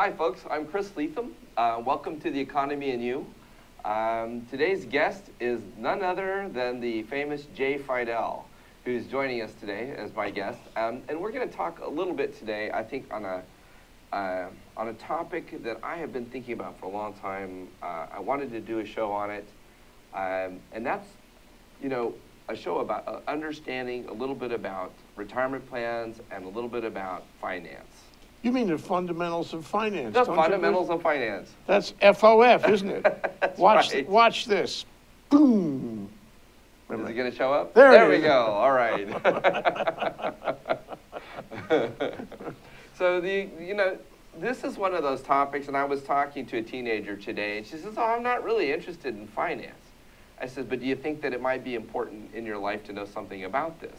Hi, folks. I'm Chris Lethem. Uh, welcome to The Economy and You. Um, today's guest is none other than the famous Jay Fidell, who's joining us today as my guest. Um, and we're going to talk a little bit today, I think, on a uh, on a topic that I have been thinking about for a long time. Uh, I wanted to do a show on it, um, and that's, you know, a show about uh, understanding a little bit about retirement plans and a little bit about finance. You mean the fundamentals of finance? The fundamentals of finance. That's FOF, isn't it? Watch, right. watch this. Boom. A Is it going to show up? There it we is. go. All right. so the you know this is one of those topics, and I was talking to a teenager today, and she says, "Oh, I'm not really interested in finance." I said, "But do you think that it might be important in your life to know something about this?"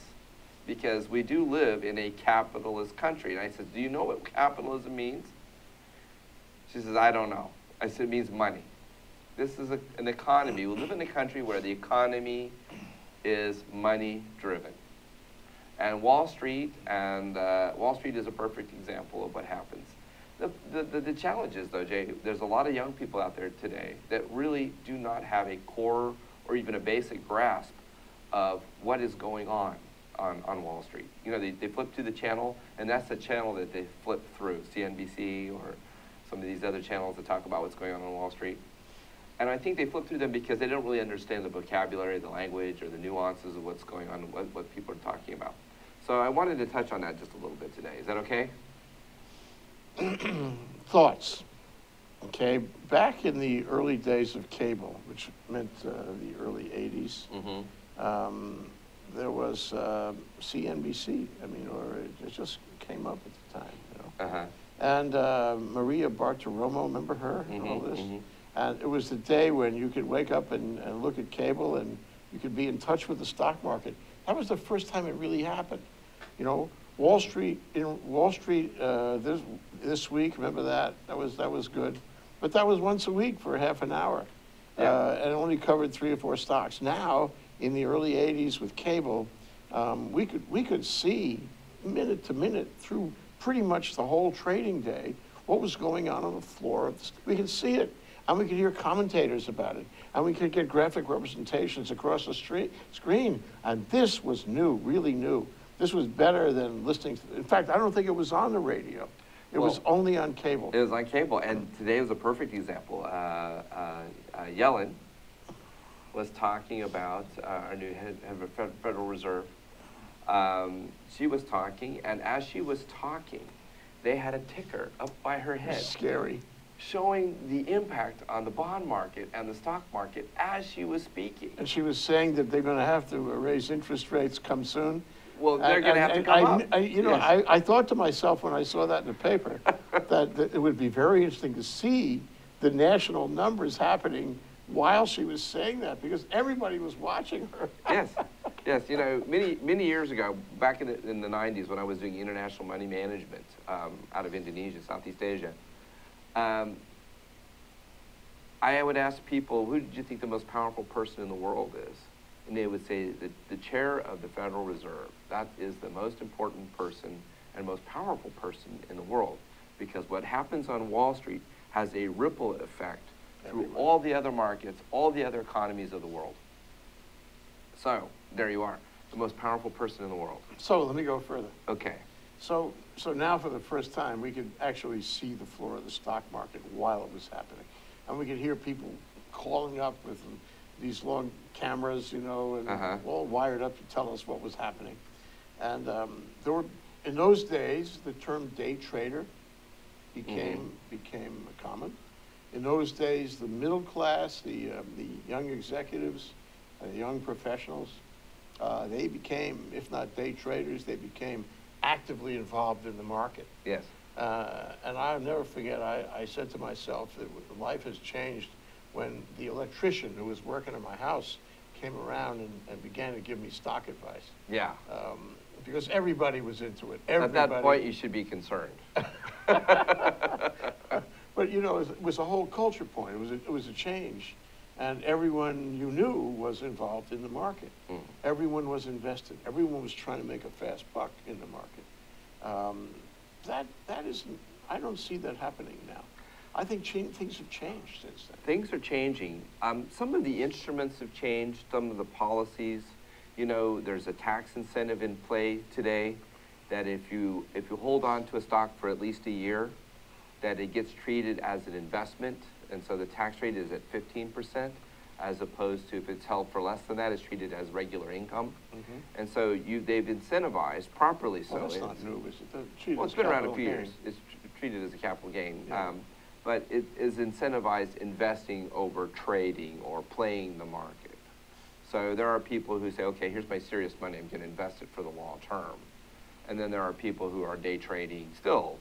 Because we do live in a capitalist country. And I said, "Do you know what capitalism means?" She says, "I don't know." I said, "It means money." This is a, an economy. We live in a country where the economy is money driven. And Wall Street and uh, Wall Street is a perfect example of what happens. The, the, the, the challenge is, though, Jay, there's a lot of young people out there today that really do not have a core or even a basic grasp of what is going on on, on Wall Street. You know, they, they flip to the channel, and that's the channel that they flip through, CNBC or some of these other channels that talk about what's going on on Wall Street. And I think they flip through them because they don't really understand the vocabulary, the language, or the nuances of what's going on, what, what people are talking about. So I wanted to touch on that just a little bit today. Is that okay? Thoughts. Okay, back in the early days of cable, which meant uh, the early 80s, Mm-hmm. um, there was uh, CNBC. I mean, or it, just came up at the time, you know. Uh-huh. And uh, Maria Bartiromo, remember her and all this? mhm. And it was the day when you could wake up and, and look at cable and you could be in touch with the stock market. That was the first time it really happened. You know, Wall Street, in Wall Street uh, this, this week, remember that? That was, that was good. But that was once a week for half an hour. Yeah. Uh, and it only covered three or four stocks. Now, in the early 80s with cable, um, we, could, we could see minute to minute through pretty much the whole trading day what was going on on the floor. Of the, st- we could see it, and we could hear commentators about it, and we could get graphic representations across the street, screen. And this was new, really new. This was better than listening. To, in fact, I don't think it was on the radio. It was only on cable. It was on cable, and today was a perfect example. Uh, uh, uh, Yellen was talking about uh, our new head of the Federal Reserve. Um, she was talking, and as she was talking, they had a ticker up by her head Scary. showing the impact on the bond market and the stock market as she was speaking. And she was saying that they're going to have to raise interest rates come soon. Well, they're going to have to come I- up. I- You know, Yes. I, I thought to myself when I saw that in the paper, that, that it would be very interesting to see the national numbers happening while she was saying that, because everybody was watching her. yes, yes. You know, many many years ago, back in the, in the 90s, when I was doing international money management um, out of Indonesia, Southeast Asia, um, I would ask people, who did you think the most powerful person in the world is? And they would say that the chair of the Federal Reserve, that is the most important person and most powerful person in the world. Because what happens on Wall Street has a ripple effect through Everywhere. all the other markets, all the other economies of the world. So, there you are, the most powerful person in the world. So let me go further. Okay. So, so now for the first time, we could actually see the floor of the stock market while it was happening. And we could hear people calling up with these long cameras, you know, and Uh-huh. all wired up to tell us what was happening. And um, there were, in those days, the term day trader became, became common. In those days, the middle class, the, um, the young executives, uh, young professionals, uh, they became, if not day traders, they became actively involved in the market. Yes. Uh, and I'll never forget, I, I said to myself that life has changed when the electrician who was working in my house came around and, and began to give me stock advice. Yeah. Um, because everybody was into it. At that point, you should be concerned. But you know, it was, a whole culture point. It was a, it was a change, and everyone you knew was involved in the market. Mm. Everyone was invested. Everyone was trying to make a fast buck in the market. Um, that that isn't. I don't see that happening now. I think things have changed since then. Things are changing. Um, some of the instruments have changed, some of the policies. You know, there's a tax incentive in play today that if you, if you hold on to a stock for at least a year, that it gets treated as an investment, and so the tax rate is at fifteen percent, as opposed to if it's held for less than that, it's treated as regular income. And so you, they've incentivized properly so. Well, that's it's- not new, is it? The- treated Well, it's as been around a capital few gain. years. It's tr- treated as a capital gain. Yeah. Um, But it is incentivized investing over trading or playing the market. So there are people who say, okay, here's my serious money, I'm gonna invest it for the long term. And then there are people who are day trading still.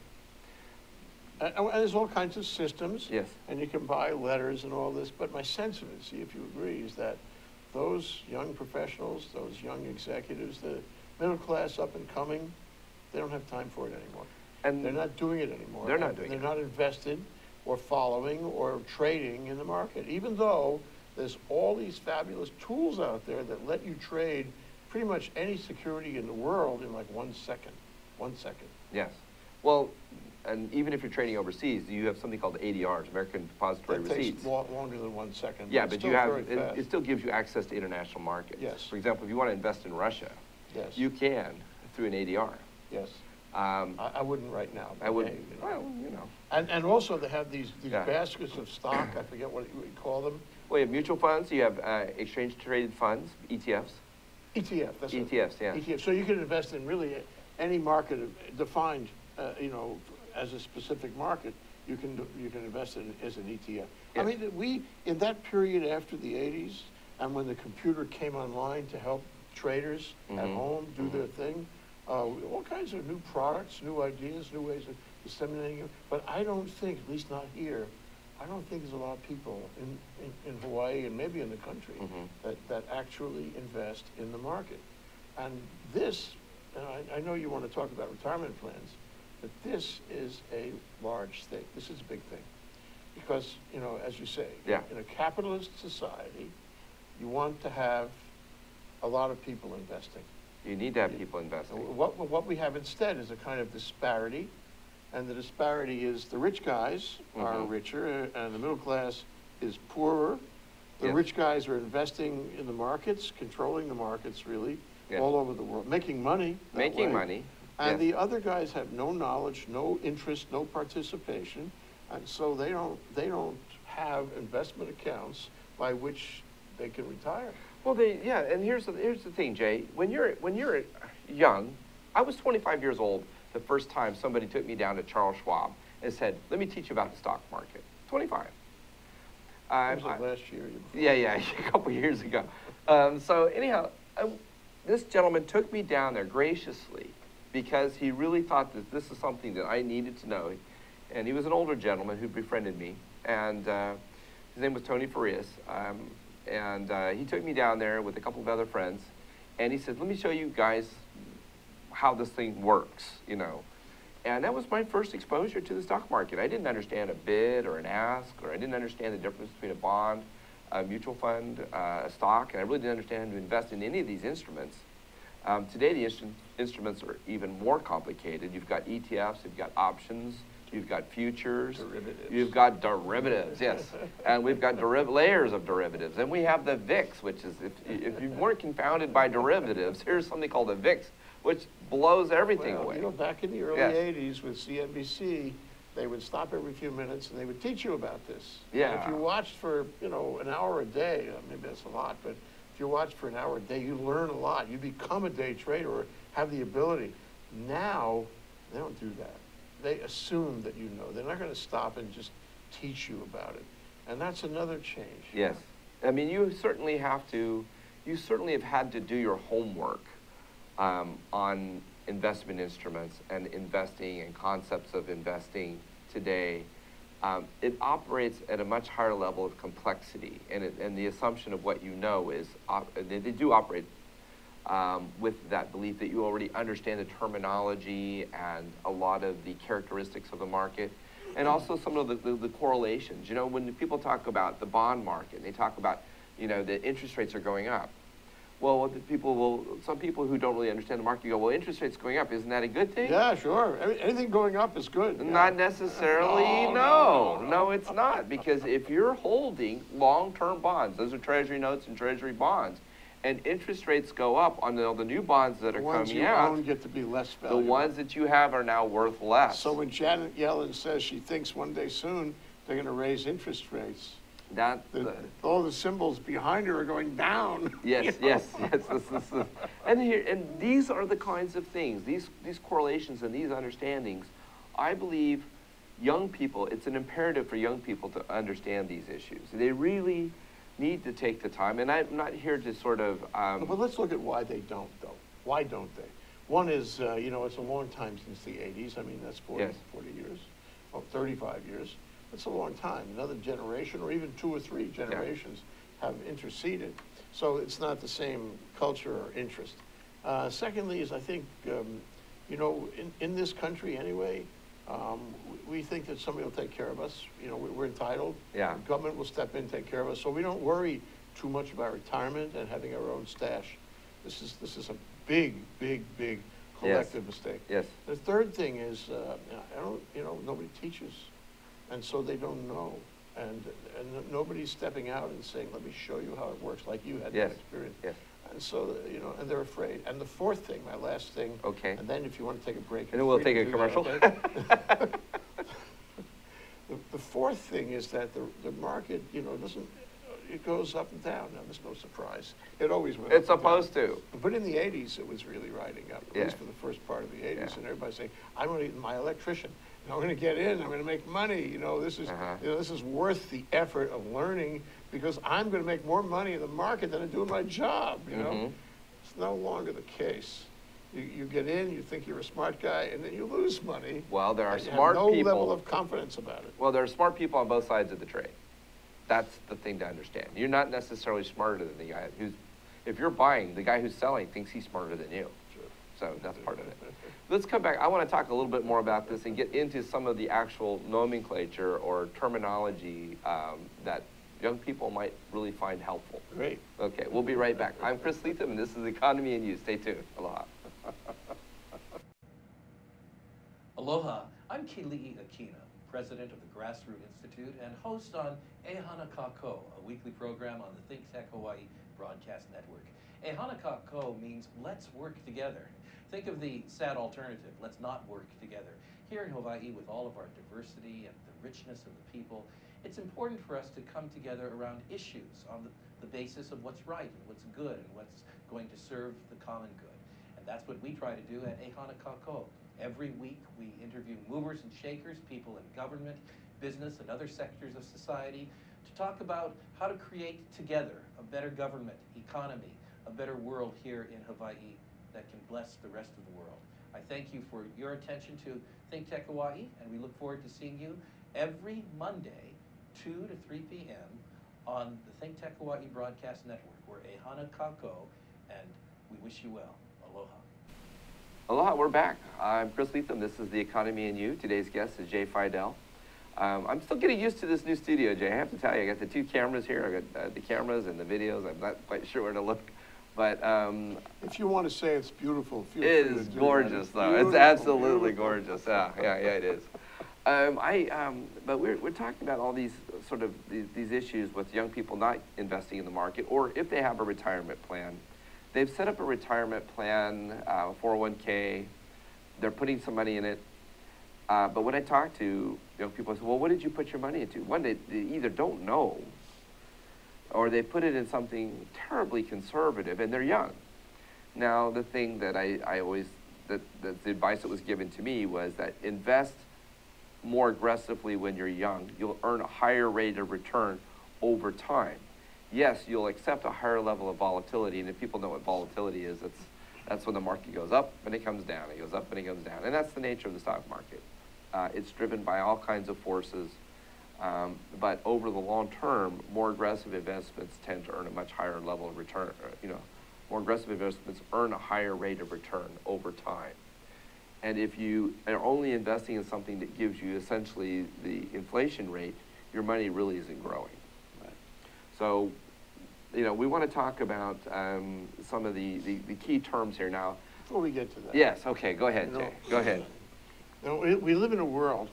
Uh, and, and there's all kinds of systems. Yes. And you can buy letters and all this, but my sense of it, see if you agree, is that those young professionals, those young executives, the middle class up and coming, they don't have time for it anymore. And They're not doing it anymore. They're not doing They're it. not invested or following or trading in the market, even though there's all these fabulous tools out there that let you trade pretty much any security in the world in like one second, one second. Yes. Well, and even if you're trading overseas, you have something called ADRs, American Depository That Receipts. takes lo- longer than one second. Yeah, it's but you have, it, it still gives you access to international markets. Yes. For example, if you want to invest in Russia, Yes, you can through an ADR. yes. Um, I, I wouldn't right now. I would, hey, you know. well, you know. And, and also they have these, these Yeah. baskets of stock, I forget what you would call them, Well, you have mutual funds, you have uh, exchange traded funds, ETFs. ETF, that's it. ETFs, yeah. ETF, so you can invest in really any market defined, uh, you know, as a specific market, you can, do- you can invest in as an ETF. I mean, we, in that period after the eighties, and when the computer came online to help traders at Mhm, home do mhm. their thing, uh, all kinds of new products, new ideas, new ways of disseminating it, but I don't think, at least not here, I don't think there's a lot of people in, in, in Hawaii and maybe in the country Mhm. that, that actually invest in the market. And this, and I, I know you want to talk about retirement plans, but this is a large thing. This is a big thing. Because, you know, as you say, Yeah. in a capitalist society, you want to have a lot of people investing. You need to have people investing. What, what we have instead is a kind of disparity, and the disparity is the rich guys are Mhm. richer and the middle class is poorer. The Yes. rich guys are investing in the markets, controlling the markets really, Yes. all over the world, making money. Making way. money. And yes. the other guys have no knowledge, no interest, no participation, and so they don't, they don't have investment accounts by which they can retire. Well, they, yeah, and here's the, here's the thing, Jay. When you're, when you're young, I was 25 years old the first time somebody took me down to Charles Schwab and said, let me teach you about the stock market. 25. I- Was I- it last year? or year before? Yeah, yeah, a couple years ago. Um, so anyhow, I, this gentleman took me down there graciously because he really thought that this is something that I needed to know. And he was an older gentleman who befriended me, and uh, his name was Tony Farias. Um, and uh, he took me down there with a couple of other friends, and he said, "Let me show you guys how this thing works," you know. And that was my first exposure to the stock market. I didn't understand a bid or an ask, or I didn't understand the difference between a bond, a mutual fund, uh, a stock, and I really didn't understand how to invest in any of these instruments. Um, today, the instru- instruments are even more complicated. You've got ETFs, you've got options, you've got futures, Derivatives. you've got derivatives, yes, and we've got deriv- layers of derivatives, and we have the VIX, which is if, if you weren't confounded by derivatives, here's something called the VIX, which blows everything Well, away. You know, back in the early Yes. eighties with CNBC, they would stop every few minutes and they would teach you about this. And Yeah. If you watched for, you know, an hour a day, uh, maybe that's a lot, but you watch for an hour a day, you learn a lot. You become a day trader or have the ability. Now, they don't do that. They assume that you know. They're not gonna stop and just teach you about it. And that's another change. Yes. I mean, you certainly have to, you certainly have had to do your homework um, on investment instruments and investing and concepts of investing today. Um, it operates at a much higher level of complexity, and, it, and the assumption of what you know is, they, they do operate um, with that belief that you already understand the terminology and a lot of the characteristics of the market, and also some of the, the, the correlations. You know, when people talk about the bond market, they talk about, you know, the interest rates are going up. Well, what the people will, some people who don't really understand the market go, well, interest rates going up, isn't that a good thing? Yeah, sure. Anything going up is good. yeah. Not necessarily, No, no, no. no, no. It's not, because if you're holding long-term bonds, those are treasury notes and treasury bonds, and interest rates go up on the, the new bonds that The are ones coming you out, own get to be less the ones that you have are now worth less. So when Janet Yellen says she thinks one day soon they're gonna raise interest rates, That, the, the- all the symbols behind her are going down. Yes, you know? yes, yes, this, this, this. And here, and these are the kinds of things, these, these correlations and these understandings, I believe young people, it's an imperative for young people to understand these issues. They really need to take the time, and I'm not here to sort of, But um, let's look at why they don't, though. Why don't they? One is, uh, you know, it's a long time since the eighties. I mean, that's 40, Yes. 40 years, oh, 35 years. That's a long time. Another generation, or even two or three generations have interceded. So it's not the same culture or interest. Uh, secondly is, I think, um, you know, in, in this country anyway, um, we, think that somebody will take care of us. You know, we, we're entitled. Yeah. The Government will step in, take care of us. So we don't worry too much about retirement and having our own stash. This is, this is a big, big, big collective mistake. yes, The third thing is, uh, I don't, you know, nobody teaches, and so they don't know. And, and nobody's stepping out and saying, let me show you how it works, like you had Yes, that experience. yes. And so, you know, and they're afraid. And the fourth thing, my last thing. Okay. And then if you want to take a break. And then we'll take a do that, commercial. okay? The, the fourth thing is that the, the market, you know, doesn't, it goes up and down. Now, there's no surprise. It always went up it's and down. supposed to. But in the eighties, it was really riding up, at Yeah. least for the first part of the eighties, Yeah. and everybody's saying, I'm gonna, my electrician, I'm gonna get in, I'm gonna make money, you know, this is, Uh-huh. you know, this is worth the effort of learning, because I'm gonna make more money in the market than I'm doing my job, you know? Mhm. It's no longer the case. You, you get in, you think you're a smart guy, and then you lose money. Well, there are smart no people. level of confidence about it. Well, there are smart people on both sides of the trade. That's the thing to understand. You're not necessarily smarter than the guy who's, if you're buying, the guy who's selling thinks he's smarter than you. So that's part of it. Let's come back. I want to talk a little bit more about this and get into some of the actual nomenclature or terminology um, that young people might really find helpful. Great. Okay, we'll be right back. I'm Chris Lethem, and this is Economy and You. Stay tuned. Aloha. Aloha, I'm Keli'i Akina, president of the Grassroot Institute and host on Ehana Kako, a weekly program on the Think Tech Hawaii broadcast network. Ehana Kako means let's work together. Think of the sad alternative, let's not work together. Here in Hawaii, with all of our diversity and the richness of the people, it's important for us to come together around issues on the, the basis of what's right and what's good and what's going to serve the common good. And that's what we try to do at Ehana Kako. Every week, we interview movers and shakers, people in government, business, and other sectors of society to talk about how to create together a better government, economy, a better world here in Hawaii that can bless the rest of the world. I thank you for your attention to Think Tech Hawaii, and we look forward to seeing you every Monday, 2 to 3 p.m. on the Think Tech Hawaii Broadcast Network. We're Ehana Kako, and we wish you well. Aloha. Aloha, we're back. I'm Chris Lethem. This is The Economy and You. Today's guest is Jay Fidell. Um, I'm still getting used to this new studio, Jay. I have to tell you, I got the two cameras here. I got uh, the cameras and the videos. I'm not quite sure where to look. But um, If you want to say it's beautiful, feel it is that. gorgeous, though. It's absolutely beautiful. gorgeous. Yeah, yeah, yeah, it is. Um, I, um, but we're, we're talking about all these sort of these, these issues with young people not investing in the market, or if they have a retirement plan, they've set up a retirement plan, uh, 401k, they're putting some money in it. Uh, but when I talk to young people, I say, well, what did you put your money into? One, they, they either don't know, or they put it in something terribly conservative, and they're young. Now, the thing that I, I always, that, the advice that was given to me was that invest more aggressively when you're young. You'll earn a higher rate of return over time. Yes, you'll accept a higher level of volatility, and if people know what volatility is, it's, that's when the market goes up and it comes down, it goes up and it comes down. And that's the nature of the stock market. Uh, it's driven by all kinds of forces, um, but over the long term, more aggressive investments tend to earn a much higher level of return. uh, You know, more aggressive investments earn a higher rate of return over time. And if you are only investing in something that gives you essentially the inflation rate, your money really isn't growing. So you know, we want to talk about um, some of the, the, the key terms here now. Before we get to that. Yes, okay, go ahead, you know, Jay. Go ahead. You know, we live in a world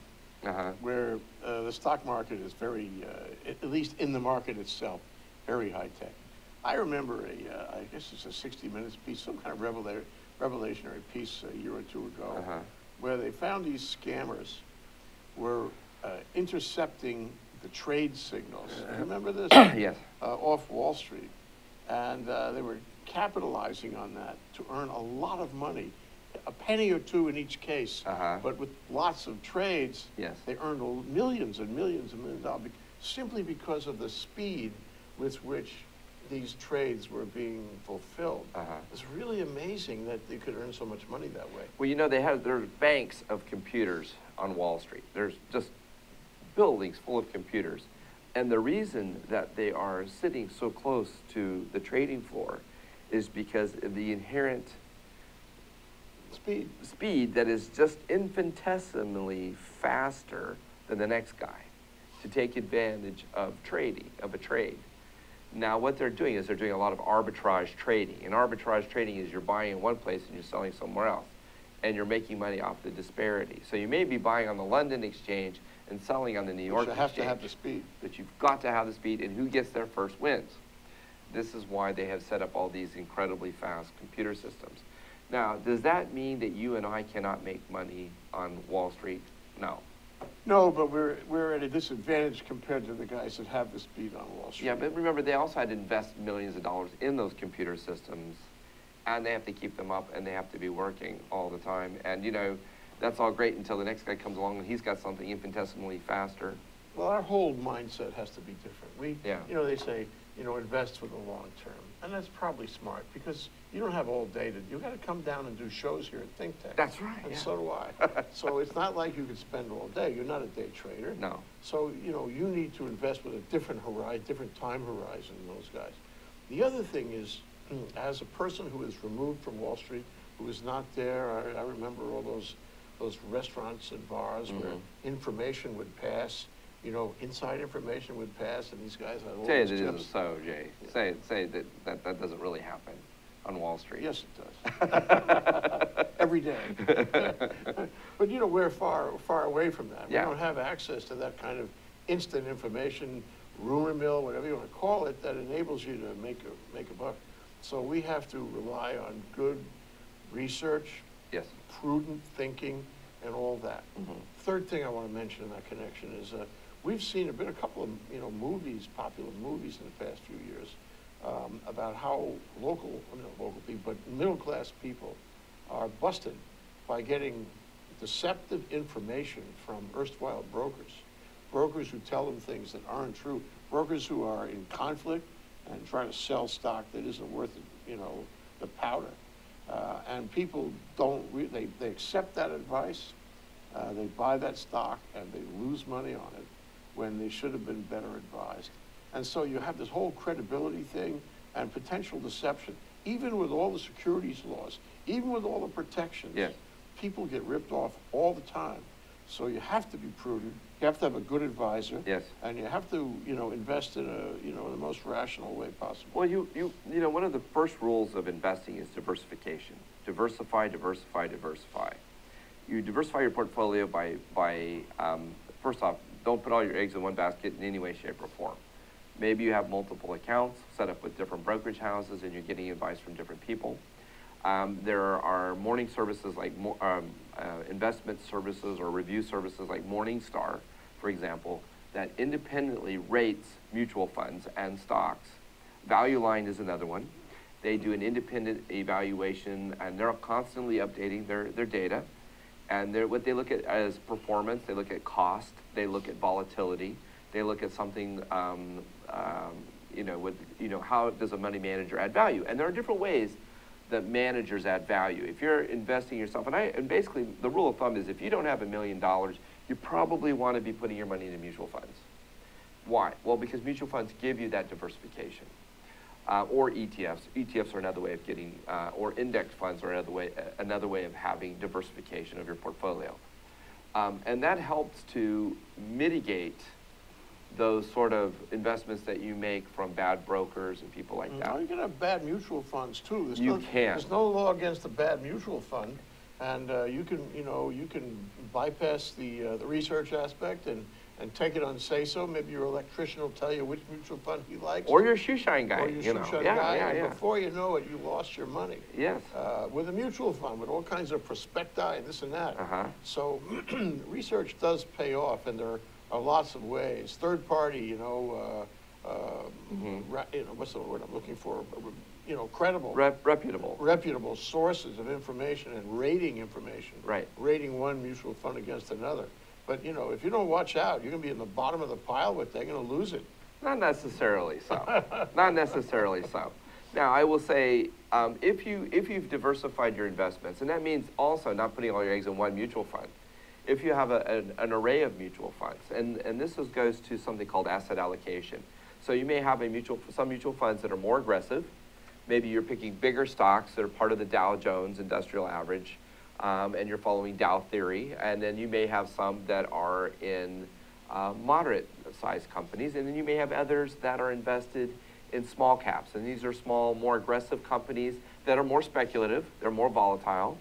Uh-huh. where uh, the stock market is very, uh, at least in the market itself, very high tech. I remember a, uh, I guess it's a 60 Minutes piece, some kind of revela- revelationary piece a year or two ago, Uh-huh. where they found these scammers were uh, intercepting the trade signals. Remember this? Yes. uh, off Wall Street. And uh, they were capitalizing on that to earn a lot of money, a penny or two in each case. Uh-huh. But with lots of trades, Yes. they earned millions and millions and millions of dollars simply because of the speed with which these trades were being fulfilled. Uh-huh. It's really amazing that they could earn so much money that way. Well, you know, they have, there's banks of computers on Wall Street. There's just buildings full of computers. And the reason that they are sitting so close to the trading floor is because of the inherent Speed. speed that is just infinitesimally faster than the next guy to take advantage of trading, of a trade. Now, what they're doing is they're doing a lot of arbitrage trading. And arbitrage trading is you're buying in one place and you're selling somewhere else. And you're making money off the disparity. So you may be buying on the London exchange and selling on the New York But you have to have the speed. But you've got to have the speed, and who gets there first wins. This is why they have set up all these incredibly fast computer systems. Now, does that mean that you and I cannot make money on Wall Street? No. No, but we're, we're at a disadvantage compared to the guys that have the speed on Wall Street. Yeah, but remember, they also had to invest millions of dollars in those computer systems, and they have to keep them up, and they have to be working all the time. And, you know, that's all great until the next guy comes along and he's got something infinitesimally faster. Well, our whole mindset has to be different. We, Yeah. you know, they say, you know, invest for the long term. And that's probably smart because you don't have all day to, you gotta come down and do shows here at Think Tech. That's right, And yeah. so do I. So it's not like you could spend all day. You're not a day trader. No. So, you know, you need to invest with a different horizon, different time horizon than those guys. The other thing is, as a person who is removed from Wall Street, who is not there, I, I remember all those, those restaurants and bars where Mhm. information would pass, you know, inside information would pass, and these guys had all Say these that isn't so, Jay. Say, say that, that that doesn't really happen on Wall Street. Yes, it does. Every day. But, you know, we're far, far away from that. We don't have access to that kind of instant information, rumor mill, whatever you want to call it, that enables you to make a, make a buck. So we have to rely on good research, Yes. prudent thinking, and all that. Mhm. Third thing I want to mention in that connection is, uh, we've seen, there been a couple of, you know, movies, popular movies in the past few years, um, about how local, I mean, local people, but middle-class people are busted by getting deceptive information from erstwhile brokers. Brokers who tell them things that aren't true, brokers who are in conflict and trying to sell stock that isn't worth, you know, the powder. Uh, and people don't, they, they accept that advice, uh, they buy that stock, and they lose money on it when they should have been better advised. And so you have this whole credibility thing and potential deception. Even with all the securities laws, even with all the protections, Yes. people get ripped off all the time. So you have to be prudent. You have to have a good advisor. Yes. And you have to, you know, invest in a, you know, in the most rational way possible. Well, you, you, you know, one of the first rules of investing is diversification. Diversify, diversify, diversify. You diversify your portfolio by, by um, first off, don't put all your eggs in one basket in any way, shape, or form. Maybe you have multiple accounts set up with different brokerage houses and you're getting advice from different people. Um, there are morning services like um, uh, investment services or review services like Morningstar, for example, that independently rates mutual funds and stocks. Value Line is another one. They do an independent evaluation and they're constantly updating their, their data. And what they look at as performance, they look at cost, they look at volatility, they look at something, um, um, you know, with, you know, how does a money manager add value? And there are different ways that managers add value. If you're investing yourself, and I, and basically the rule of thumb is if you don't have a million dollars, you probably want to be putting your money into mutual funds. Why? Well, because mutual funds give you that diversification. Uh, or ETFs. ETFs are another way of getting, uh, or index funds are another way, uh, another way of having diversification of your portfolio. Um, and that helps to mitigate those sort of investments that you make from bad brokers and people like No, that. you can have bad mutual funds too. There's You no- can. There's no law against a bad mutual fund, and uh, you can, you know, you can bypass the, uh, the research aspect and, and take it on say-so. Maybe your electrician will tell you which mutual fund he likes. Or your shoe shine guy, Or your you know. shoe shine yeah, guy, yeah, and yeah. before you know it, you lost your money. Yes. Uh, with a mutual fund, with all kinds of prospecti and this and that. Uh-huh. So research does pay off, and there are lots of ways. Third party, you know, uh, uh, Mhm. ra- you know, what's the word I'm looking for? You know, credible, Rep- reputable. reputable sources of information and rating information. Right. Rating one mutual fund against another. But you know, if you don't watch out, you're going to be in the bottom of the pile with. They're going to lose it. Not necessarily so. Not necessarily so. Now, I will say, um, if you if you've diversified your investments, and that means also not putting all your eggs in one mutual fund. If you have a, an, an array of mutual funds, and, and this is, goes to something called asset allocation. So you may have a mutual some mutual funds that are more aggressive. Maybe you're picking bigger stocks that are part of the Dow Jones Industrial Average, um, and you're following Dow theory. And then you may have some that are in uh, moderate sized companies, and then you may have others that are invested in small caps. And these are small, more aggressive companies that are more speculative, they're more volatile.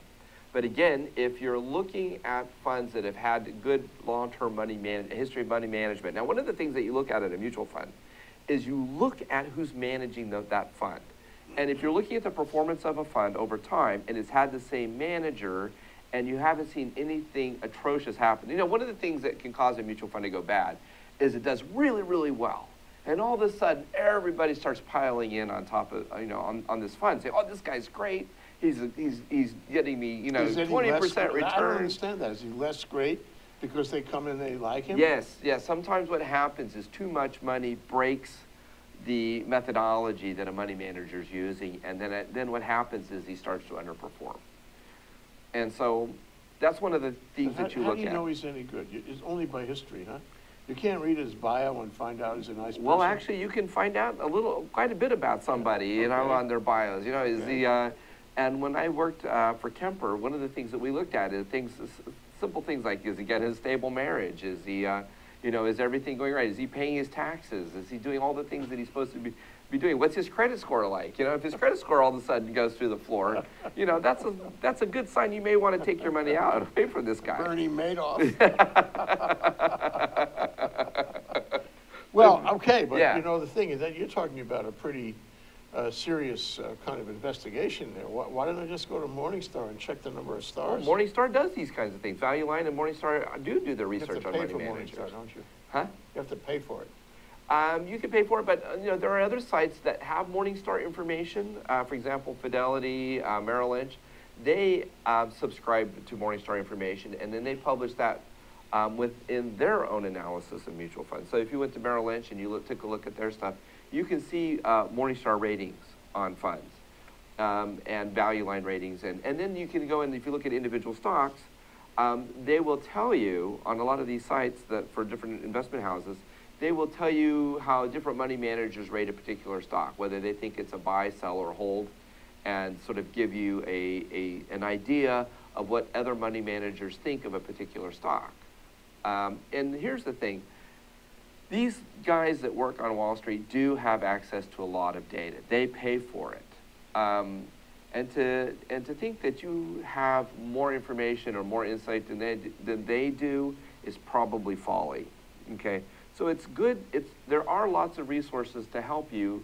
But again, if you're looking at funds that have had good long-term money man- history of money management, now one of the things that you look at in a mutual fund is you look at who's managing the, that fund. And if you're looking at the performance of a fund over time and it's had the same manager and you haven't seen anything atrocious happen, you know, one of the things that can cause a mutual fund to go bad is it does really, really well. And all of a sudden, everybody starts piling in on top of, you know, on, on this fund, saying, oh, this guy's great. He's, he's, he's getting me, you know, 20% less- I don't understand that. Is he less great because they come in, they like him? Yes, yes. Sometimes what happens is too much money breaks the methodology that a money manager is using, and then it, then what happens is he starts to underperform. And so that's one of the things How- that you look at. How do you at. know he's any good? It's only by history, huh? You can't read his bio and find out he's a nice person? Well, actually, you can find out a little, quite a bit about somebody, you know, on their bios. You know, is Okay. the, uh, and when I worked uh, for Kemper, one of the things that we looked at is things, simple things like, is he getting his stable marriage? Is he, uh, you know, is everything going right? Is he paying his taxes? Is he doing all the things that he's supposed to be, be doing? What's his credit score like? You know, if his credit score all of a sudden goes through the floor, you know, that's a, that's a good sign you may want to take your money out away from this guy. Bernie Madoff. Well, okay, but Yeah. you know, the thing is that you're talking about a pretty uh, serious uh, kind of investigation there. Why, why don't I just go to Morningstar and check the number of Well, stars? Morningstar does these kinds of things. Value Line and Morningstar do do their research on pay money for managers. Morningstar, don't you? Huh? You have to pay for it. Um, you can pay for it, but uh, you know there are other sites that have Morningstar information. Uh, for example, Fidelity, uh, Merrill Lynch, they um, subscribe to Morningstar information, and then they publish that um, within their own analysis of mutual funds. So if you went to Merrill Lynch and you look, took a look at their stuff, you can see uh, Morningstar ratings on funds um, and value line ratings, and and then you can go in if you look at individual stocks. Um, they will tell you on a lot of these sites that for different investment houses, they will tell you how different money managers rate a particular stock, whether they think it's a buy, sell, or hold, and sort of give you a, a an idea of what other money managers think of a particular stock. Um, and here's the thing. These guys that work on Wall Street do have access to a lot of data. They pay for it. Um, and to and to think that you have more information or more insight than they than they do is probably folly. Okay, so it's good. It's there are lots of resources to help you,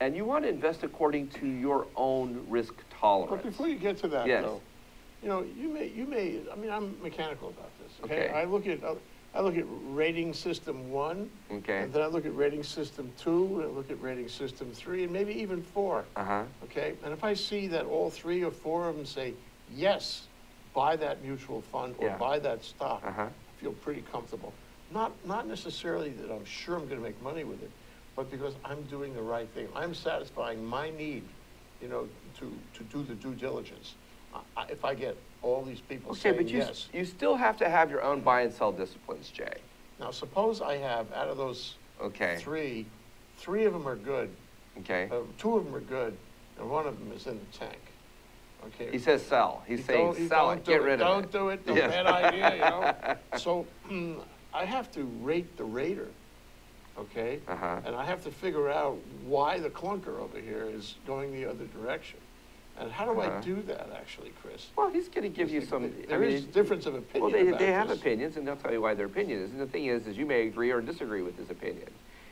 and you want to invest according to your own risk tolerance. But before you get to that, Yes. though, you know, you may, you may, I mean, I'm mechanical about this, okay? Okay. I look at, I look at rating system one, Okay. and then I look at rating system two, and I look at rating system three, and maybe even four, Uh huh. okay? And if I see that all three or four of them say, yes, buy that mutual fund or Yeah. buy that stock, Uh huh. I feel pretty comfortable. Not, not necessarily that I'm sure I'm gonna make money with it, but because I'm doing the right thing. I'm satisfying my need, you know, to, to do the due diligence. I- If I get all these people Okay, saying but you, yes. you still have to have your own buy and sell disciplines, Jay. Now, suppose I have, out of those Okay. three, three of them are good, Okay. uh, two of them are good, and one of them is in the tank, okay? He says sell. He's You saying don't- you sell don't it. do Get rid Don't of it. do it, no Yeah. bad idea, you know? So, mm, I have to rate the rater. okay? Uh-huh. And I have to figure out why the clunker over here is going the other direction. And how do I do that, actually, Chris? Well, he's going to give you some. I There mean, is difference of opinion. Well, they, they have this. opinions, and they'll tell you why their opinion is. And the thing is, is you may agree or disagree with his opinion.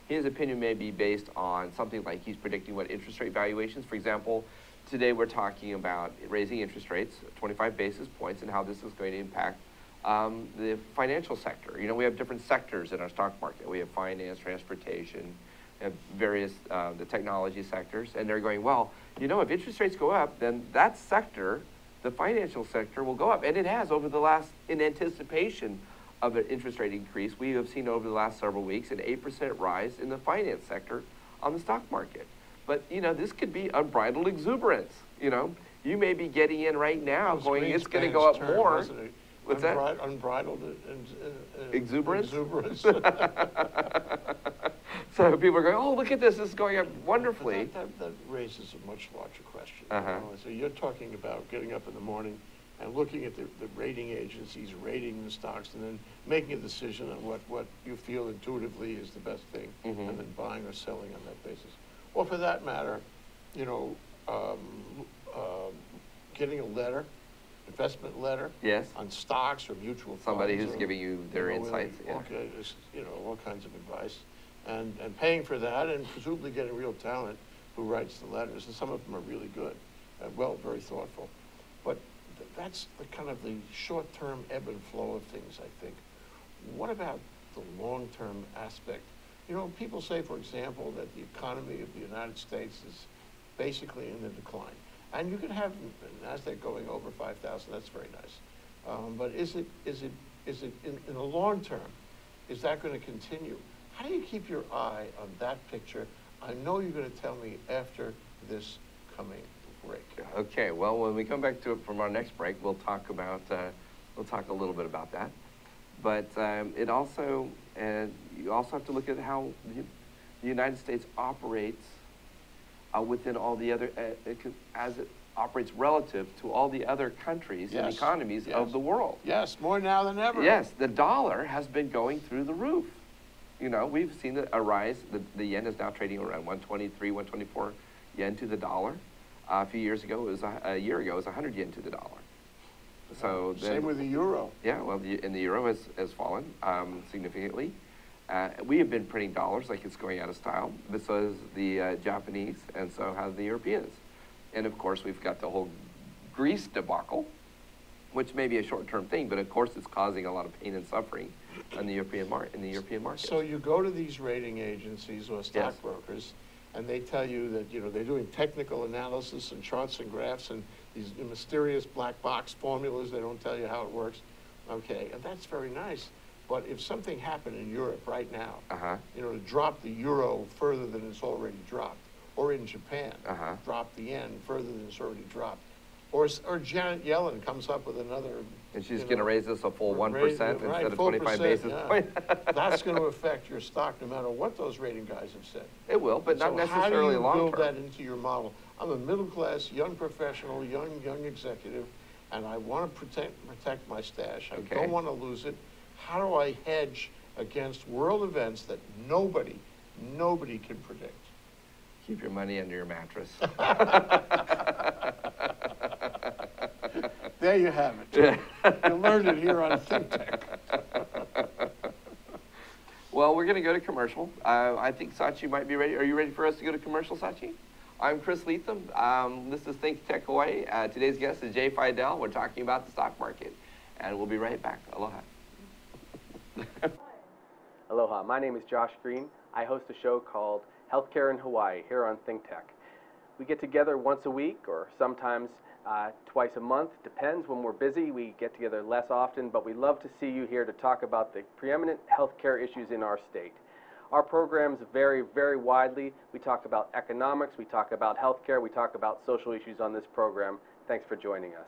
His opinion may be based on something like he's predicting what interest rate valuations. For example, today we're talking about raising interest rates, 25 basis points, and how this is going to impact um, the financial sector. You know, we have different sectors in our stock market. We have finance, transportation, we have various uh, the technology sectors, and they're going, well, you know, if interest rates go up, then that sector the financial sector will go up, and it has over the last, in anticipation of an interest rate increase, we have seen over the last several weeks an 8% rise in the finance sector on the stock market. But, you know, this could be unbridled exuberance, you know? You may be getting in right now was going, it's gonna go up term, more. it? What's that? Unbridled uh, uh, uh, Exuberance? Exuberance. So people are going, oh, look at this, this is going up wonderfully. That, that, that raises a much larger question. Uh-huh. know. So you're talking about getting up in the morning and looking at the, the rating agencies, rating the stocks, and then making a decision on what, what you feel intuitively is the best thing, Mhm. and then buying or selling on that basis. Or for that matter, you know, um, um, getting a letter, investment letter. Yes. On stocks or mutual funds. Somebody who's or, giving you their know, insights, yeah. Okay, this- you know, all kinds of advice, and, and paying for that, and presumably getting real talent who writes the letters, and some of them are really good, and well, very thoughtful. But th- that's the kind of the short-term ebb and flow of things, I think. What about the long-term aspect? You know, people say, for example, that the economy of the United States is basically in the decline. And you can have NASDAQ going over 5,000, that's very nice. Um, but is it, is it, is it, in, in the long term, is that going to continue? How do you keep your eye on that picture? I know you're going to tell me after this coming break. Okay, well, when we come back to it from our next break, we'll talk about, uh, we'll talk a little bit about that. But um, it also, and you also have to look at how the, United States operates uh, within all the other, uh, it could- as it operates relative to all the other countries and Yes, economies of the world. Yes, more now than ever. Yes, the dollar has been going through the roof. You know, we've seen a rise. The, the yen is now trading around 123, 124 yen to the dollar. Uh, a few years ago, it was a, a year ago, it was 100 yen to the dollar. So then, Same with the euro. yeah, well, the, and the euro has, has fallen um, significantly. Uh, we have been printing dollars like it's going out of style, but so has the uh, Japanese, and so have the Europeans. And of course, we've got the whole Greece debacle, which may be a short-term thing, but of course, it's causing a lot of pain and suffering in the European mar- in the European market. So you go to these rating agencies or stockbrokers, and they tell you that, you know, they're doing technical analysis and charts and graphs and these mysterious black box formulas, they don't tell you how it works. Okay, and that's very nice, but if something happened in Europe right now, uh-huh. you know, to drop the euro further than it's already dropped, or in Japan, Uh-huh. drop the yen further than it's already dropped, or, or Janet Yellen comes up with another. And she's you going to know, raise us a full one raise- percent right, instead of full twenty-five percent, basis yeah. points. That's going to affect your stock no matter what those rating guys have said. It will, but not So necessarily long How do you build that into your model? I'm a middle-class, young professional, young, young executive, and I want to protect, protect my stash. I Okay. don't want to lose it. How do I hedge against world events that nobody, nobody can predict? Keep your money under your mattress. There you have it. You learned it here on Think Tech. Well, we're going to go to commercial. Uh, I think Sachi might be ready. Are you ready for us to go to commercial, Sachi? I'm Chris Lethem. Um, this is Think Tech Hawaii. Uh, today's guest is Jay Fidell. We're talking about the stock market, and we'll be right back. Aloha. Aloha, my name is Josh Green. I host a show called Healthcare in Hawaii here on ThinkTech. We get together once a week or sometimes uh, twice a month, depends when we're busy. We get together less often, but we love to see you here to talk about the preeminent healthcare issues in our state. Our programs vary very widely. We talk about economics, we talk about healthcare, we talk about social issues on this program. Thanks for joining us.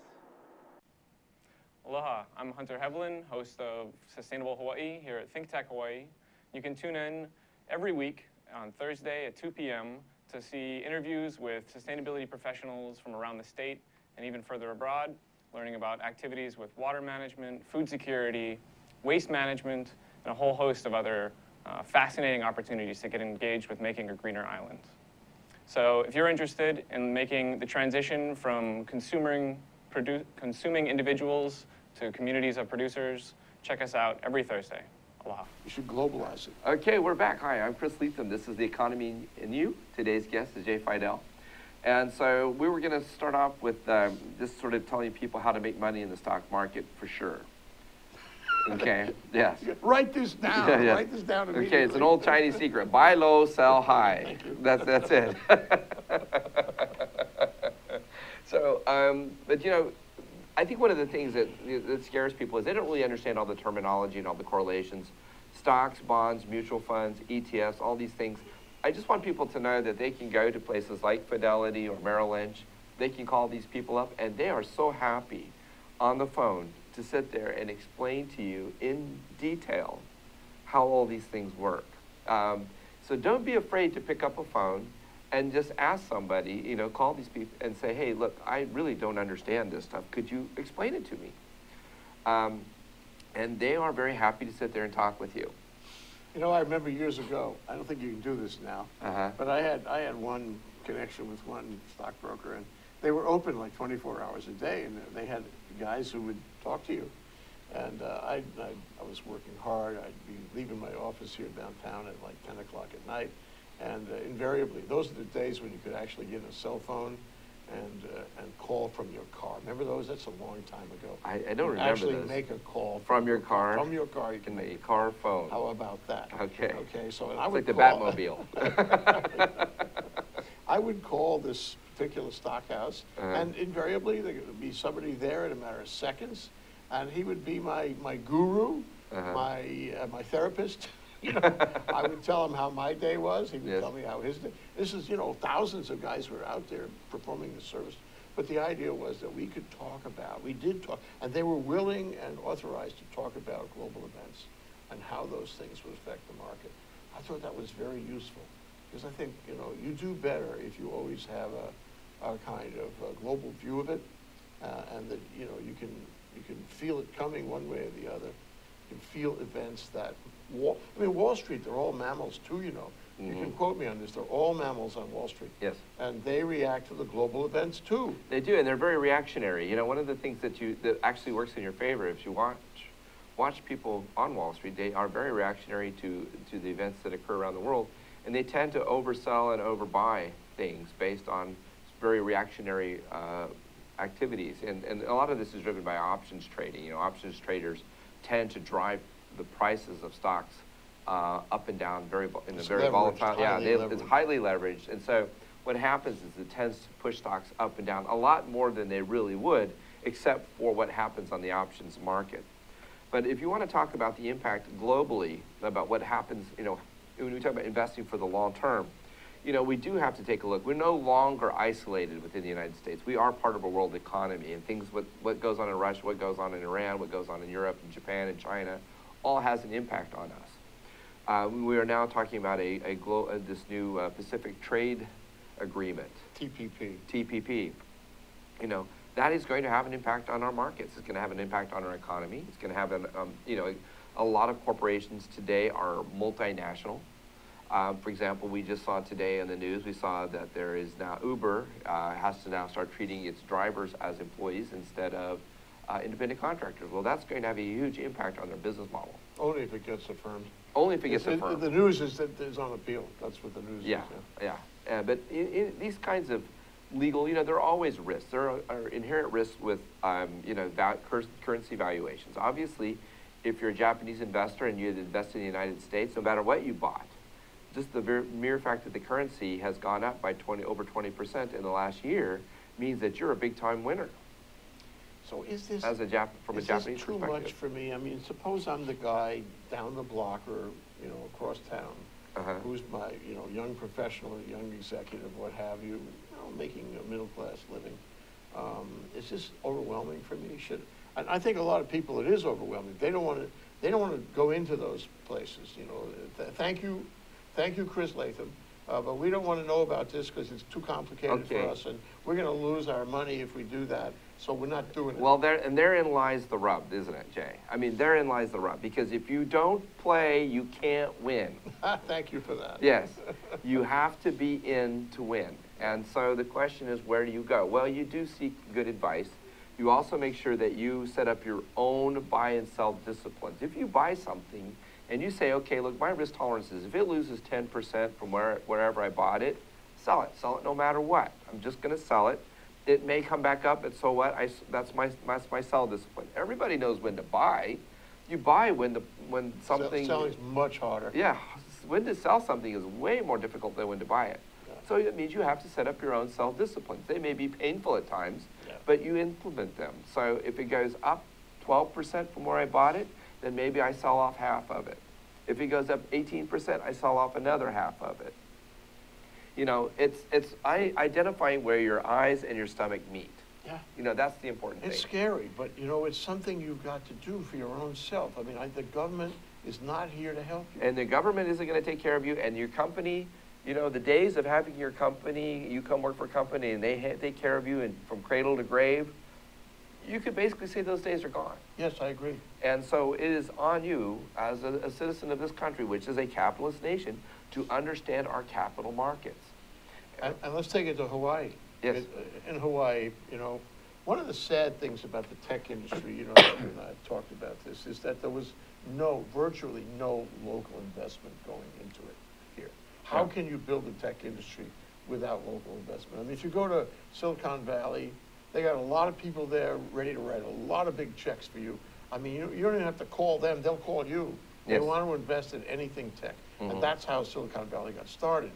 Aloha, I'm Hunter Heaivilin, host of Sustainable Hawaii here at Think Tech Hawaii. You can tune in every week on Thursday at 2 p.m. to see interviews with sustainability professionals from around the state and even further abroad, learning about activities with water management, food security, waste management, and a whole host of other uh, fascinating opportunities to get engaged with making a greener island. So if you're interested in making the transition from consuming, consuming individuals to communities of producers, check us out every Thursday. Aloha. You should globalize it. Okay, we're back. Hi, I'm Chris Lethem. This is The Economy in You. Today's guest is Jay Fidell. And so we were going to start off with um, just sort of telling people how to make money in the stock market for sure. Okay, yes. Write this down, Yeah, yeah. write this down. Okay, it's an old Chinese secret. Buy low, sell high. That's, that's it. so, um, but you know, I think one of the things that, that scares people is they don't really understand all the terminology and all the correlations. Stocks, bonds, mutual funds, ETFs, all these things. I just want people to know that they can go to places like Fidelity or Merrill Lynch. They can call these people up, and they are so happy on the phone to sit there and explain to you in detail how all these things work. Um, so don't be afraid to pick up a phone and just ask somebody, you know, call these people and say, hey, look, I really don't understand this stuff. Could you explain it to me? Um, and they are very happy to sit there and talk with you. You know, I remember years ago, I don't think you can do this now, Uh-huh. but I had, I had one connection with one stockbroker, and they were open like 24 hours a day, and they had guys who would talk to you. And uh, I, I, I was working hard. I'd be leaving my office here downtown at like 10 o'clock at night. And uh, invariably, those are the days when you could actually get a cell phone and, uh, and call from your car. Remember those? That's a long time ago. I, I don't could remember Actually this. make a call. From your car? From your car, you You can make a car phone. how about that? Okay. Okay, so and I It's would like the call- Batmobile. I would call this particular stock house, Uh-huh. and invariably, there would be somebody there in a matter of seconds, and he would be my, my guru, Uh-huh. my, uh, my therapist. I would tell him how my day was, he would Yes. tell me how his day. This is, you know, thousands of guys were out there performing the service. But the idea was that we could talk about, we did talk, and they were willing and authorized to talk about global events and how those things would affect the market. I thought that was very useful, because I think, you know, you do better if you always have a, a kind of a global view of it, uh, and that, you know, you can, you can feel it coming one way or the other. You can feel events that, Wall, I mean, Wall Street, they're all mammals too, you know. You can Mhm. quote me on this, they're all mammals on Wall Street. yes. And they react to the global events too. They do, and they're very reactionary. You know, one of the things that you that actually works in your favor if you watch watch people on Wall Street, they are very reactionary to to the events that occur around the world, and they tend to oversell and overbuy things based on very reactionary uh, activities. And and a lot of this is driven by options trading. You know, options traders tend to drive the prices of stocks uh, up and down very in a very leveraged, volatile. Yeah, highly they, it's leveraged. highly leveraged, and so what happens is it tends to push stocks up and down a lot more than they really would, except for what happens on the options market. But if you want to talk about the impact globally about what happens, you know, when we talk about investing for the long term, you know, we do have to take a look. We're no longer isolated within the United States. We are part of a world economy, and things what what goes on in Russia, what goes on in Iran, what goes on in Europe and Japan and China, all has an impact on us. Uh, we are now talking about a, a uh, this new uh, Pacific Trade Agreement, TPP. TPP. You know, that is going to have an impact on our markets. It's going to have an impact on our economy. It's going to have an, um, you know, a lot of corporations today are multinational. Um, for example, we just saw today in the news, we saw that there is now Uber uh, has to now start treating its drivers as employees instead of uh, independent contractors. Well, that's going to have a huge impact on their business model. Only if it gets affirmed. Only if it gets It's- affirmed. The news is that it's on appeal. That's what the news is. Yeah, yeah. Uh, but in, in these kinds of legal, you know, there are always risks. There are, are inherent risks with, um, you know, cur- currency valuations. Obviously, if you're a Japanese investor and you had invested in the United States, no matter what you bought, just the mere fact that the currency has gone up by 20, over 20% in the last year means that you're a big time winner So is this, as a Jap- from a is Japanese this too perspective. much for me? I mean, suppose I'm the guy down the block or, you know, across town, Uh-huh. who's my, you know, young professional, young executive, what have you, you know, making a middle-class living. Um, Is this overwhelming for me? Should, and I think a lot of people, it is overwhelming. They don't want to, they don't want to go into those places, you know. Th- Thank you, thank you, Chris Lethem, uh, but we don't want to know about this because it's too complicated for us, and we're going to lose our money if we do that. So we're not doing it. Well, there, and therein lies the rub, isn't it, Jay? I mean, therein lies the rub, because if you don't play, you can't win. Thank you for that. Yes, you have to be in to win. And so the question is, where do you go? Well, you do seek good advice. You also make sure that you set up your own buy and sell disciplines. If you buy something and you say, okay, look, my risk tolerance is if it loses 10% from where, wherever I bought it, sell it. Sell it no matter what. I'm just going to sell it. It may come back up, and so what? I that's my that's my sell discipline. Everybody knows when to buy. You buy when the when Sell- something. is much harder. Yeah, when to sell something is way more difficult than when to buy it. So it means you have to set up your own self-disciplines. They may be painful at times, Yeah. but you implement them. So if it goes up 12% from where I bought it, then maybe I sell off half of it. If it goes up 18%, I sell off another half of it. You know, it's, it's I, identifying where your eyes and your stomach meet. Yeah. You know, that's the important It's thing. It's scary, but you know, it's something you've got to do for your own self. I mean, I, the government is not here to help you. and the government isn't going to take care of you and your company you know the days of having your company you come work for a company and they ha- take care of you and from cradle to grave you could basically say those days are gone Yes, I agree. and so it is on you as a, a citizen of this country which is a capitalist nation to understand our capital markets And, and let's take it to Hawaii. Yes. In- In Hawaii, you know, one of the sad things about the tech industry, you know, and I have talked about this, is that there was no, virtually no local investment going into it here. How Yeah. can you build a tech industry without local investment? I mean, if you go to Silicon Valley, they got a lot of people there ready to write a lot of big checks for you. I mean, you, you don't even have to call them, they'll call you. They want to invest in anything tech. Mhm. And that's how Silicon Valley got started.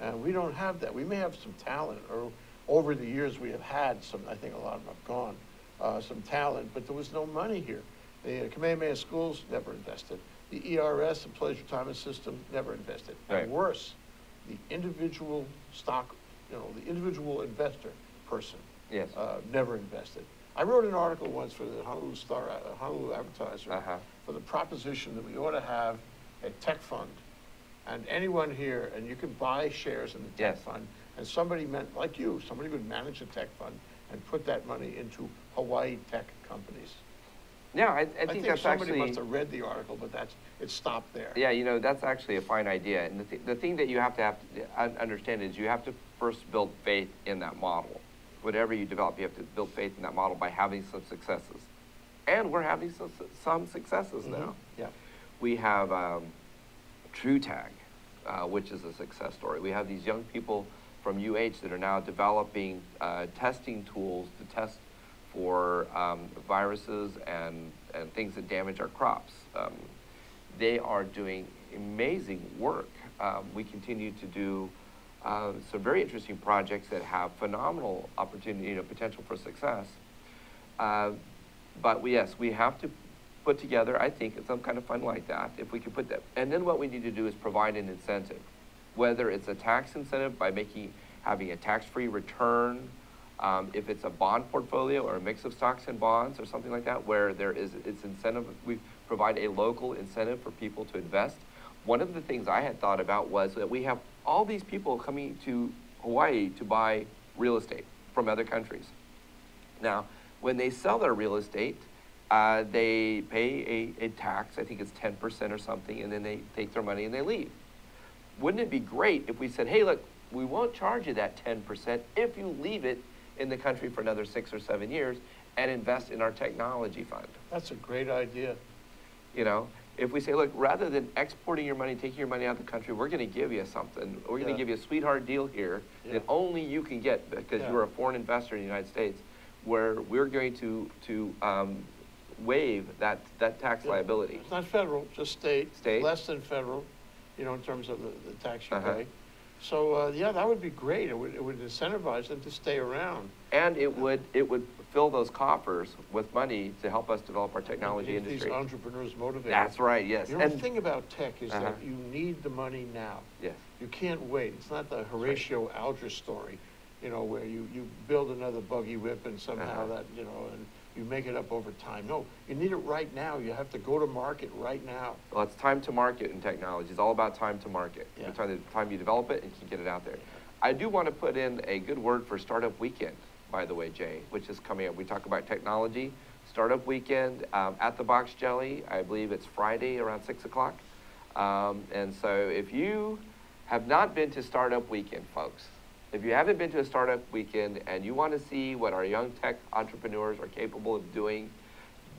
And we don't have that. We may have some talent, or over the years, we have had some, I think a lot of them have gone, uh, some talent, but there was no money here. The uh, Kamehameha Schools never invested. The ERS, the Employees Retirement System, never invested. Right. And worse, the individual stock, you know, the individual investor person yes uh, never invested. I wrote an article once for the Honolulu Star, uh, Honolulu Advertiser Uh-huh. for the proposition that we ought to have a tech fund. And anyone here, and you can buy shares in the tech Yes. fund, and somebody meant, like you, somebody would manage a tech fund and put that money into Hawaii tech companies. yeah i, I I think, think that's somebody actually must have read the article, but that's, it stopped there. Yeah, you know, that's actually a fine idea. And the, th- the thing that you have to have to understand is you have to first build faith in that model. Whatever you develop, you have to build faith in that model by having some successes. And we're having some, some successes Mhm. now. Yeah. We have um, TruTag, uh, which is a success story. We have these young people from UH that are now developing uh, testing tools to test for um, viruses and, and things that damage our crops. Um, they are doing amazing work. Um, we continue to do uh, some very interesting projects that have phenomenal opportunity, you know, potential for success. Uh, but we, yes, we have to put together, I think, some kind of fund like that, if we could put that. And then what we need to do is provide an incentive, whether it's a tax incentive by making, having a tax-free return, um, if it's a bond portfolio or a mix of stocks and bonds or something like that, where there is, it's incentive, we provide a local incentive for people to invest. One of the things I had thought about was that we have all these people coming to Hawaii to buy real estate from other countries. Now, when they sell their real estate, uh, they pay a, a tax, I think it's 10% or something, and then they take their money and they leave. Wouldn't it be great if we said, hey, look, we won't charge you that 10% if you leave it in the country for another six or seven years and invest in our technology fund? That's a great idea. You know, if we say, look, rather than exporting your money, taking your money out of the country, we're going to give you something. We're going to Yeah. give you a sweetheart deal here Yeah. that only you can get because Yeah. you're a foreign investor in the United States, where we're going to to um, waive that that tax Yeah. liability. It's not federal, just state. State. Less than federal, you know, in terms of the, the tax you Uh-huh. pay. So, uh, yeah, that would be great. It would, it would incentivize them to stay around. And it would it would fill those coffers with money to help us develop our technology Keep industry. These entrepreneurs motivated. That's right. Yes. You know, the and thing about tech is Uh-huh. that you need the money now. yes. You can't wait. It's not the Horatio Alger story, you know, where you, you build another buggy whip and somehow Uh-huh. that, you know, and you make it up over time. No, you need it right now. You have to go to market right now. Well, it's time to market in technology. It's all about time to market. Yeah. The time, the time you develop it and can get it out there. I do want to put in a good word for Startup Weekend. by the way, Jay, which is coming up. We talk about technology. Startup weekend um, at the Box Jelly. I believe it's Friday around six o'clock. Um, and so if you have not been to Startup Weekend, folks, if you haven't been to a Startup Weekend and you want to see what our young tech entrepreneurs are capable of doing,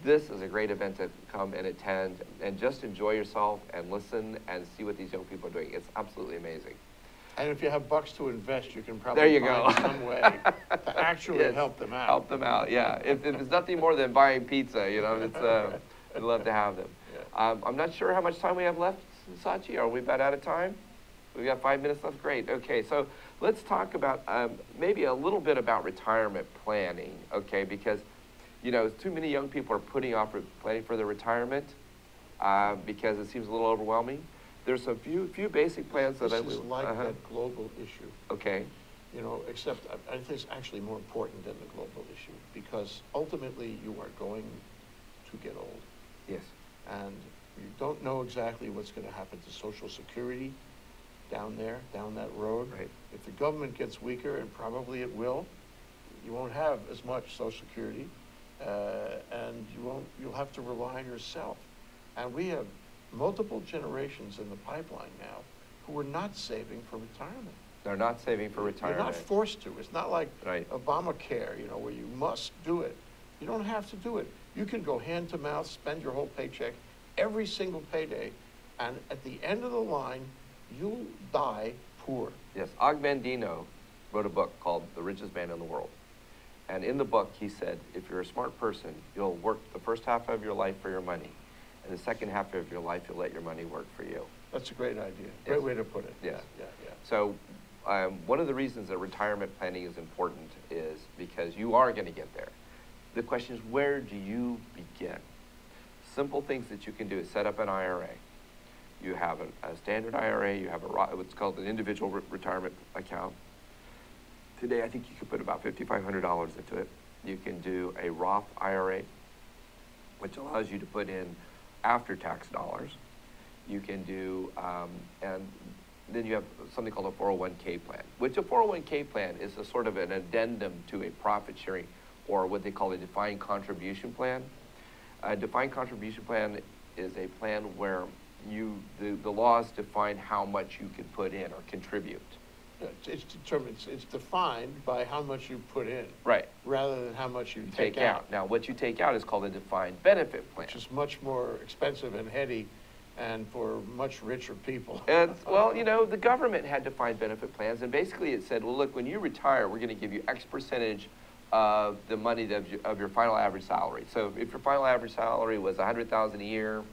this is a great event to come and attend and just enjoy yourself and listen and see what these young people are doing. It's absolutely amazing. And if you have bucks to invest, you can probably There you find go. some way to actually Yes, help them out. Help them out, yeah. If, if it's nothing more than buying pizza, you know, it's, uh, we'd love to have them. Yeah. Um, I'm not sure how much time we have left, Sachi. Are we about out of time? We've got five minutes left. Great. Okay, so let's talk about um, maybe a little bit about retirement planning. Okay, because you know too many young people are putting off re- planning for their retirement uh, because it seems a little overwhelming. There's a few few basic plans that This I is like uh-huh. that global issue, Okay. you know, except I, I think it's actually more important than the global issue because ultimately you are going to get old. Yes. And you don't know exactly what's gonna happen to Social Security down there, down that road. Right. If the government gets weaker, and probably it will, you won't have as much Social Security, uh, and you won't, you'll have to rely on yourself. And we have multiple generations in the pipeline now who are not saving for retirement. They're not saving for retirement. You're not forced to. It's not like Right. Obamacare, you know, where you must do it. You don't have to do it. You can go hand to mouth, spend your whole paycheck every single payday, and at the end of the line, you'll die poor. Yes, Og Mandino wrote a book called The Richest Man in the World. And in the book, he said, if you're a smart person, you'll work the first half of your life for your money. And the second half of your life, you'll let your money work for you. That's a great idea. Yes. Great way to put it. Yes. Yeah, yeah, So, um, one of the reasons that retirement planning is important is because you are going to get there. The question is, where do you begin? Simple things that you can do is set up an IRA. You have a, a standard IRA, you have a, what's called an individual re- retirement account. Today, I think you could put about $5,500 into it. You can do a Roth IRA, which allows you to put in after-tax dollars. You can do, um, and then you have something called a 401k plan, which a 401k plan is a sort of an addendum to a profit sharing or what they call a defined contribution plan. A defined contribution plan is a plan where you, the, the laws define how much you can put in or contribute. It's, it's determined, it's, it's defined by how much you put in, Right. rather than how much you You take out, Now, what you take out is called a defined benefit plan. which is much more expensive and heady and for much richer people. And, well, you know, the government had defined benefit plans, and basically it said, well, look, when you retire, we're going to give you X percentage of the money of your, of your final average salary. So if your final average salary was 100000 a year,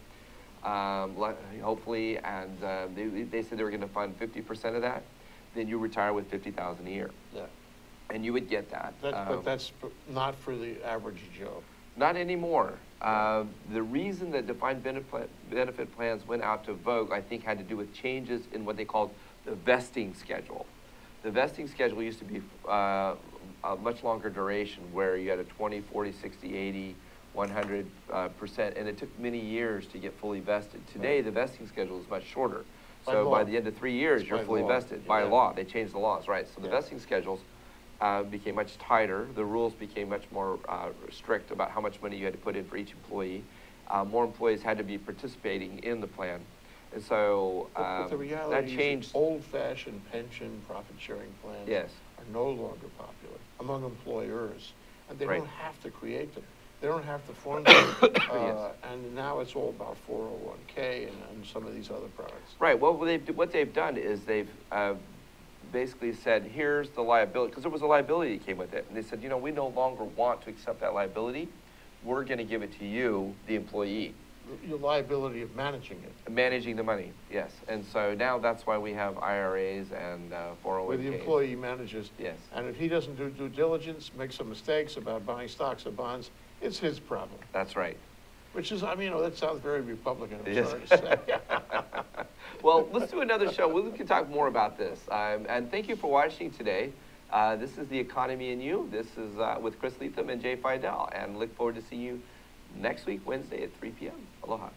um, hopefully, and uh, they, they said they were going to fund 50% of that, then you retire with 50000 a year. Yeah. And you would get that. That's, Um, but that's not for the average Joe. Not anymore. Uh, the reason that defined benefit, benefit plans went out to vogue, I think, had to do with changes in what they called the vesting schedule. The vesting schedule used to be uh, a much longer duration where you had a 20, 40, 60, 80, 100 uh, percent, and it took many years to get fully vested. Today, the vesting schedule is much shorter. By So by the end of three years, It's you're fully law. vested by law. They changed the laws, right? So the Yeah. vesting schedules uh, became much tighter. The rules became much more uh, strict about how much money you had to put in for each employee. Uh, more employees had to be participating in the plan. And so um, But the that changed. old-fashioned pension profit-sharing plans Yes. are no longer popular among employers, and they Right. don't have to create them. They don't have to form them. Yes. uh, And now it's all about 401K and, and some of these other products. Right. Well, what they've, what they've done is they've uh, basically said, here's the liability, because there was a liability that came with it. And they said, you know, we no longer want to accept that liability. We're going to give it to you, the employee. Your liability of managing it, Managing the money, yes. And so now that's why we have IRAs and uh, 401ks. where the employee manages. Yes. And if he doesn't do due diligence, makes some mistakes about buying stocks or bonds, it's his problem. That's right. Which is, I mean, you know, that sounds very Republican, I'm Yes. sorry to say. well, let's do another show. We can talk more about this. Um, and thank you for watching today. Uh, this is The Economy and You. This is uh, with Chris Lethem and Jay Fidell. And look forward to seeing you next week, Wednesday at 3 p.m. Aloha.